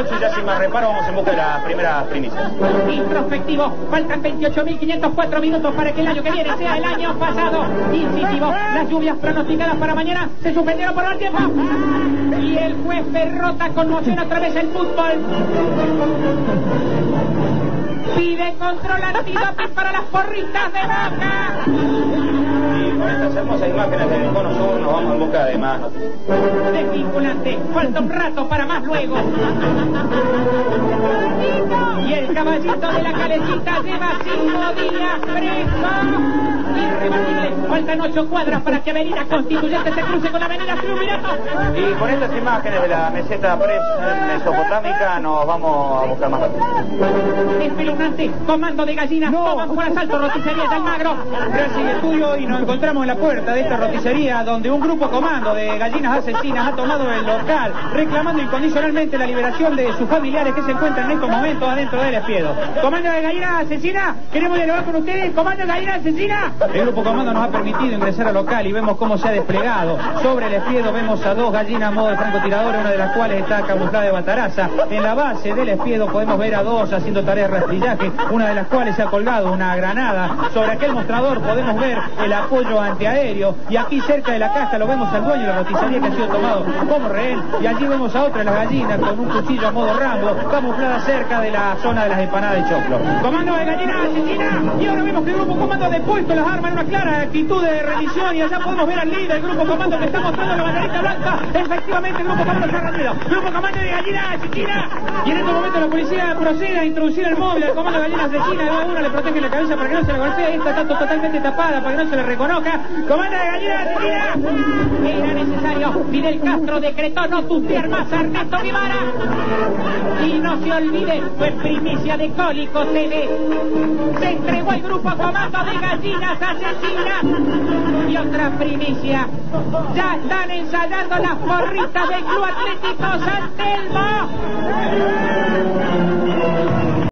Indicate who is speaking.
Speaker 1: entonces ya sin más reparo vamos en busca de las primeras primicias.
Speaker 2: Introspectivo, faltan 28.504 minutos para que el año que viene sea el año pasado. Incisivo, las lluvias pronosticadas para mañana se suspendieron por mal tiempo. Y el juez Ferrota conmociona otra vez el fútbol. Pide control antidoping para las porritas de Boca.
Speaker 1: Estas hermosas imágenes del cono sur nos vamos en busca de más.
Speaker 2: Desvinculante, falta un rato para más luego. Y el caballito de la calecita lleva cinco días preso. Faltan ocho cuadras para que Avenida Constituyente se cruce con la Avenida Triunvirato.
Speaker 1: Y con estas imágenes de la meseta mesopotámica nos vamos a buscar más.
Speaker 2: Espeluznante, comando de gallinas, toman por asalto roticería de Almagro.
Speaker 3: Gracias estudio y nos encontramos en la puerta de esta roticería donde un grupo comando de gallinas asesinas ha tomado el local reclamando incondicionalmente la liberación de sus familiares que se encuentran en estos momentos adentro del espiedo. Comando de gallinas asesinas, queremos dialogar con ustedes. Comando de gallinas asesinas. El grupo comando nos ha permitido ingresar al local y vemos cómo se ha desplegado. Sobre el espiedo vemos a dos gallinas a modo de francotiradores, una de las cuales está camuflada de bataraza. En la base del espiedo podemos ver a dos haciendo tareas de rastrillaje, una de las cuales se ha colgado una granada. Sobre aquel mostrador podemos ver el apoyo antiaéreo y aquí cerca de la caja lo vemos al dueño de la roticería que ha sido tomado como rehén y allí vemos a otra de las gallinas con un cuchillo a modo Rambo camuflada cerca de la zona de las empanadas de choclo. Comando de gallinas asesina y ahora vemos que el grupo comando ha depuesto las armas una clara actitud de rendición y allá podemos ver al líder del grupo comando que está mostrando la banderita blanca. Efectivamente el grupo comando ha rendido. Grupo comando de gallinas asesina y en este momento la policía procede a introducir el móvil al comando de gallinas asesina de una le protege la cabeza para que no se le golpee esta está totalmente tapada para que no se le reconozca. Comando de gallinas asesina
Speaker 2: Era necesario. Fidel Castro decretó no tutear más a Ernesto Guevara. Y no se olvide, fue primicia de Cólico TV. Entregó el grupo comando de gallinas asesinas. Y otra primicia. Ya están ensayando las porritas del Club Atlético San Telmo.